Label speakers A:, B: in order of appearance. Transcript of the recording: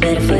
A: Better for